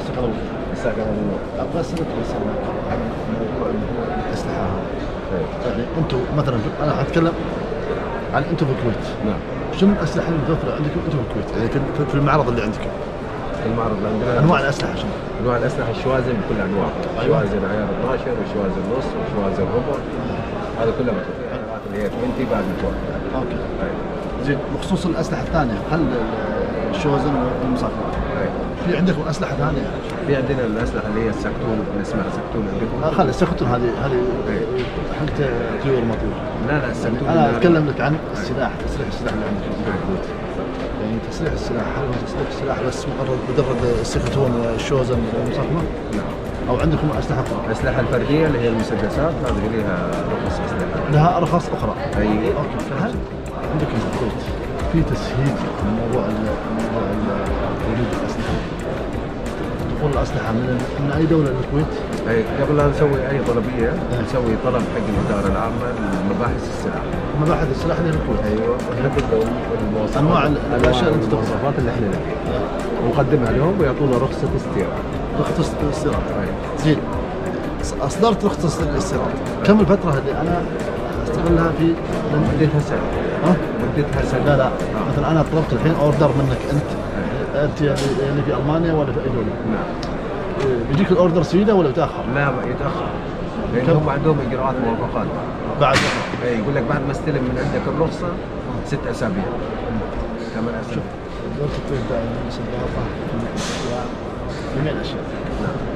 استقروا الاسلحه. يعني أنتم مثلا أنا حاتكلم عن أنتم في الكويت. نعم. شنو الأسلحة اللي متوفره عندكم أنتم في الكويت؟ يعني في- المعرض اللي عندكم. المعرض اللي عندنا. أنواع الأسلحة شنو؟ أنواع الأسلحة الشوازن بكل انواعها أيوة. شوازن عيار 12 وشوازن نص وشوازن ربع. هذا كلها متوفر الحلقات اللي هي 20 بعد متوفر أوكي. أي. زين بخصوص الأسلحة الثانية هل الشوازن والمصافات أي. في عندكم أسلحة ثانية؟ في عندنا الأسلحة اللي هي السكتون اللي اسمها سكتون عندكم آه، خلي السكتون هذه هذه إيه. حقت طيور ما طيور لا لا السكتون أنا اللي- أتكلم لك عن السلاح تسليح السلاح اللي عندك في الكويت يعني تسليح السلاح هل هو تسليح السلاح بس مجرد مجرد السكتون والشوزن والمصافمه نعم أو عندكم أسلحة أخرى؟ الأسلحة الفردية اللي هي المسدسات هذه لها رخص أسلحة. لها رخص أخرى. أي. okay عندكم في في تسهيل من موضوع ال- موضوع وجود الأسلحة. دخول الأسلحة من من أي دولة للكويت أي قبل لا نسوي أي طلبية نسوي طلب حق الإدارة العامة لمباحث السلاح. مباحث السلاح اللي في الكويت؟ أيوه. نحدد لهم المواصفات أنواع ال- الأشياء اللي تدخل. المواصفات اللي إحنا نبيها. ونقدمها لهم ويعطونا رخصة استيراد. رخصة الاستيراد أي. زين. أصدرت رخصة الاستيراد كم الفترة اللي أنا استغلها في مدتها سنه ها؟ مدتها سنه لا لا. مثلا أنا طلبت الحين أوردر منك أنت. أنت يعني يعني في ألمانيا ولا في أي دولة؟ نعم. بيجيك الأوردر سويدا ولا بتاخر؟ لا يتأخر. لأن؟ هم عندهم إجراءات موافقات. بعد. اي يقول لك بعد ما استلم من عندك الرخصة ست أسابيع. ثمان أسابيع. جميع الأشياء.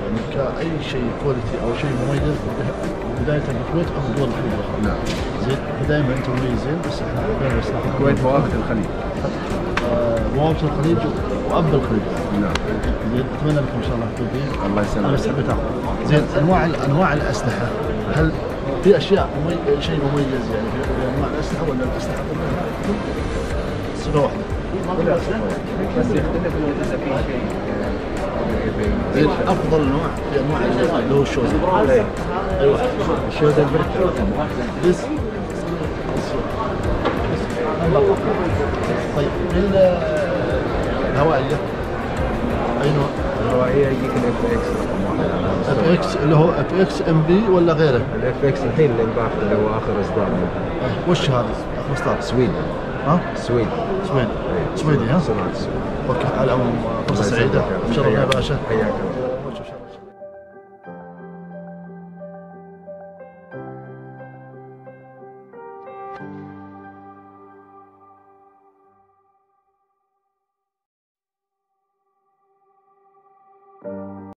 يعني كأي شيء كواليتي أو شيء مميز بداية في الكويت أو دول الخليج الاخرى نعم. زين دائما أنتم مميزين بس إحنا بس ناخذ الكويت موافقه الخليج. آه، موافق الخليج وأب الخليج. نعم. زين أتمنى لكم إن شاء الله التوفيق الله أنا بس يسلمك حبيت اخذ زين أنواع أنواع الأسلحة. هل في أشياء ممي... شيء مميز يعني في أنواع الأسلحة ولا الأسلحة كلها؟ صفة واحدة؟ بس يختلف إذا في شيء. أفضل نوع في أنواع اللي هو الشوزن أيوه. الشوزن بس طيب ال- الهوائية؟ أي نوع؟ الهوائية يجيك ال FX رقم واحد X اللي هو FX Impact ولا غيره؟ ال FX الحين اللي انباع اللي هو آخر إصدار. وش هذا؟ آخر سويد ها؟ سويد سويد سويدي ها؟ صناعه السويد okay على العموم فرصة الله سعيدة يسلمك. شرفنا يا حياك. باشا حياك الله.